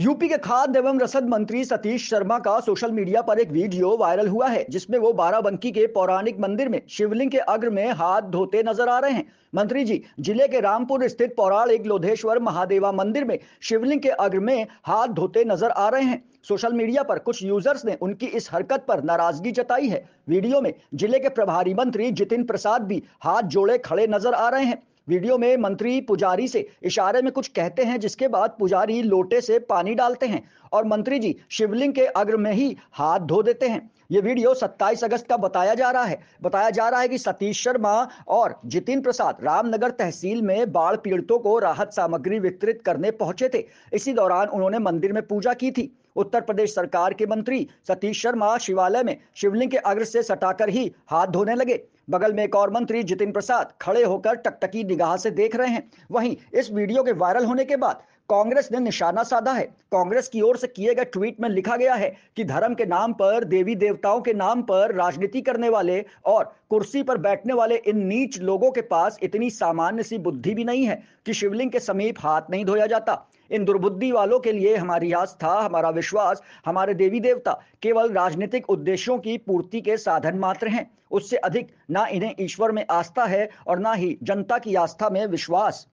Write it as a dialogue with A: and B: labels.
A: UP के खाद्य एवं रसद मंत्री सतीश शर्मा का सोशल मीडिया पर एक वीडियो वायरल हुआ है, जिसमें वो बाराबंकी के पौराणिक मंदिर में शिवलिंग के अग्र में हाथ धोते नज़र आ रहे हैं। मंत्री जी, ज़िले के रामपुर स्थित पौराणिक लोधेश्वर महादेवा मंदिर में शिवलिंग के अग्र में हाथ धोते नज़र आ रहे हैं। सोशल मीडिया पर कुछ यूज़र्स ने उनकी इस हरकत पर नाराज़गी जताई है। वीडियो में ज़िले के प्रभारी मंत्री जितिन प्रसाद भी हाथ जोड़े खड़े नज़र आ रहे हैं। वीडियो में मंत्री पुजारी से इशारे में कुछ कहते हैं, जिसके बाद पुजारी लोटे से पानी डालते हैं और मंत्री जी शिवलिंग के अग्र में ही हाथ धो देते हैं। ये वीडियो 27 अगस्त का बताया जा रहा है। बताया जा रहा है कि सतीश शर्मा और जितिन प्रसाद रामनगर तहसील में बाढ़ पीड़ितों को राहत सामग्री वितरित करने पहुँचे थे। इसी दौरान उन्होंने मंदिर में पूजा की थी। उत्तर प्रदेश सरकार के मंत्री सतीश शर्मा शिवालय में शिवलिंग के अग्र से सटाकर ही हाथ धोने लगे। बगल में एक और मंत्री जितिन प्रसाद खड़े होकर टकटकी निगाह से देख रहे हैं। वहीं इस वीडियो के वायरल होने के बाद कांग्रेस ने निशाना साधा है। कांग्रेस की ओर से किए गए ट्वीट में लिखा गया है कि धर्म के नाम पर, देवी देवताओं के नाम पर राजनीति करने वाले और कुर्सी पर बैठने वाले इन नीच लोगों के पास इतनी सामान्य सी बुद्धि भी नहीं है कि शिवलिंग के समीप हाथ नहीं धोया जाता। इन दुर्बुद्धि वालों के लिए हमारी आस्था हमारा विश्वास, हमारे देवी देवता केवल राजनीतिक उद्देश्यों की पूर्ति के साधन मात्र हैं। उससे अधिक ना इन्हें ईश्वर में आस्था है और ना ही जनता की आस्था में विश्वास।